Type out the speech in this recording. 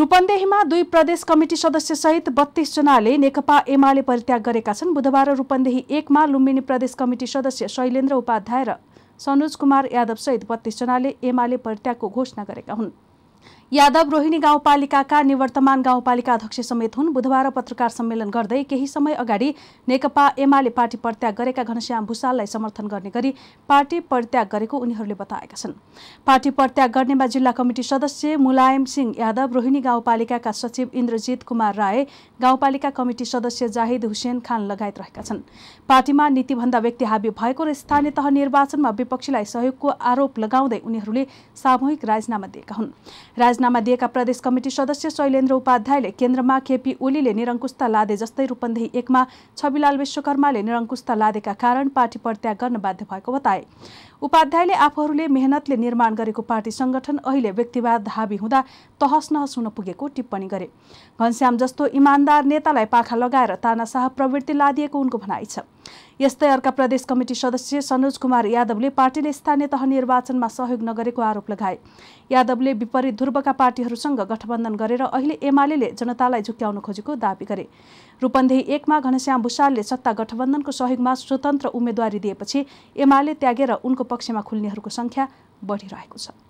रूपन्देहीमा दुई प्रदेश कमिटी सदस्यसहित बत्तीसजनाले नेकपा एमाले परित्याग गरेका छन्। बुधबार रूपन्देही एकमा लुम्बिनी प्रदेश कमिटी सदस्य शैलेन्द्र उपाध्याय र सनोज कुमार यादवसहित बत्तीसजनाले एमाले परित्यागको घोषणा गरेका हुन्। यादव रोहिणी गाउँपालिकाका निवर्तमान गाउँपालिका अध्यक्ष समेत हुन्। बुधबार पत्रकार सम्मेलन गर्दै केही समय अगाडि नेकपा एमाले पार्टी परित्याग गरेका घनश्याम भूषाललाई समर्थन गर्ने गरी पार्टी परित्याग गरेको उनीहरूले बताएका छन्। पार्टी परित्याग गर्नेमा जिल्ला कमिटी सदस्य मुलायम सिंह यादव रोहिणी गाउँपालिकाका सचिव इन्द्रजित कुमार राय गाउँपालिका कमिटी सदस्य जाहिद हुसेन खान लगायत रहेका छन्। पार्टीमा नीतिभन्दा व्यक्ति हाबी भएको र स्थानीय तह निर्वाचनमा विपक्षीलाई सहयोगको आरोप लगाउँदै उनीहरूले सामूहिक राजीनामा दिएका हुन्। राजीनामा दिएका प्रदेश कमिटी सदस्य शैलेन्द्र उपाध्यायले केन्द्रमा केपी ओलीले निरङ्कुशता लादे जस्तै रूपन्देही एकमा छविलाल विश्वकर्माले निरङ्कुशता लादेका कारण पार्टी परित्याग गर्न बाध्य भएको बताए। उपाध्यायले आफूहरूले मेहनतले निर्माण गरेको पार्टी संगठन अहिले व्यक्तिवाद हाबी हुँदा तहस नहस हुन पुगेको टिप्पणी गरे। घनश्याम जस्तो इमान्दार नेतालाई पाखा लगाएर तानाशाह प्रवृत्ति लादिएको उनको भनाइ छ। यस्तै अर्का प्रदेश कमिटी सदस्य सनोज कुमार यादवले पार्टीले स्थानीय तह निर्वाचनमा सहयोग नगरेको आरोप लगाए। यादवले विपरीत ध्रुवका पार्टीहरूसँग गठबन्धन गरेर अहिले एमाले जनतालाई झुक्क्याउन खोजेको दावी गरे। रूपन्देही एकमा घनश्याम भूषालले सत्ता गठबन्धनको सहयोगमा स्वतन्त्र उम्मेद्वारी दिएपछि एमाले त्यागेर उनको पक्षमा खुल्नेहरूको सङ्ख्या बढिरहेको छ।